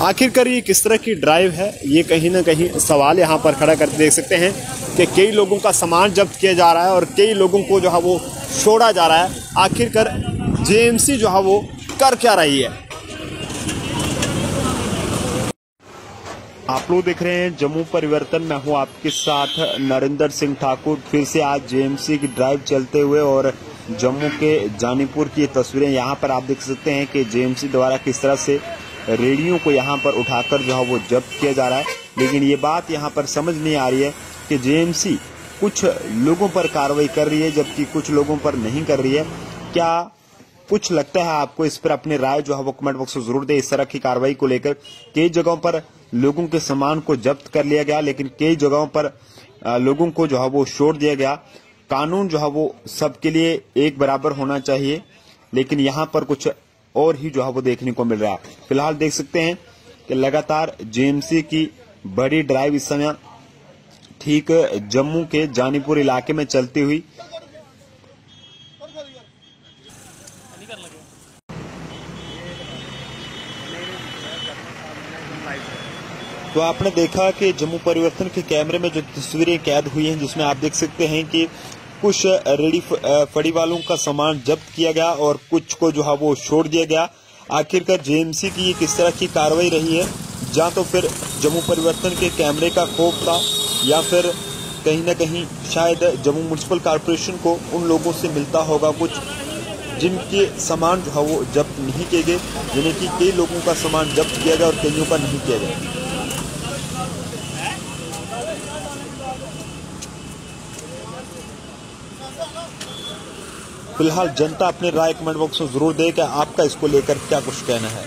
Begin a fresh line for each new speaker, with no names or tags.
आखिरकार ये किस तरह की ड्राइव है, ये कहीं ना कहीं सवाल यहाँ पर खड़ा कर देख सकते हैं कि कई लोगों का सामान जब्त किया जा रहा है और कई लोगों को जो है वो छोड़ा जा रहा है। आखिरकार जेएमसी जो है वो कर क्या रही है? आप लोग देख रहे हैं, जम्मू परिवर्तन मैं हूँ आपके साथ नरेंद्र सिंह ठाकुर। फिर से आज जेएमसी की ड्राइव चलते हुए और जम्मू के जानीपुर की तस्वीरें यहाँ पर आप देख सकते हैं कि जेएमसी द्वारा किस तरह से रेडियो को यहाँ पर उठाकर जो है वो जब्त किया जा रहा है। लेकिन ये बात यहाँ पर समझ नहीं आ रही है कि जेएमसी कुछ लोगों पर कार्रवाई कर रही है, जबकि कुछ लोगों पर नहीं कर रही है। क्या कुछ लगता है आपको इस पर अपनी राय जो है वो कमेंट बॉक्स में ज़रूर दे। इस तरह की कार्रवाई को लेकर कई जगहों पर लोगों के सामान को जब्त कर लिया गया, लेकिन कई जगहों पर लोगों को जो है वो छोड़ दिया गया। कानून जो है वो सबके लिए एक बराबर होना चाहिए, लेकिन यहाँ पर कुछ और ही जो है वो देखने को मिल रहा है। फ़िलहाल देख सकते हैं कि लगातार जेएमसी की बड़ी ड्राइव इस समय ठीक जम्मू के जानीपुर इलाके में चलती हुई। तो आपने देखा कि जम्मू परिवर्तन के कैमरे में जो तस्वीरें कैद हुई हैं, जिसमें आप देख सकते हैं कि कुछ रेडी फड़ी वालों का सामान जब्त किया गया और कुछ को जो है वो छोड़ दिया गया। आखिरकार जेएमसी की ये किस तरह की कार्रवाई रही है? जहाँ तो फिर जम्मू परिवर्तन के कैमरे का खौफ था, या फिर कहीं ना कहीं शायद जम्मू म्यूनसिपल कॉरपोरेशन को उन लोगों से मिलता होगा कुछ, जिनके सामान जो है वो जब्त नहीं किए गए, जिन्हें कि कई लोगों का सामान जब्त किया गया और कईयों का नहीं किया गया। फ़िलहाल जनता अपनी राय कमेंट बॉक्स में ज़रूर दे कि आपका इसको लेकर क्या कुछ कहना है।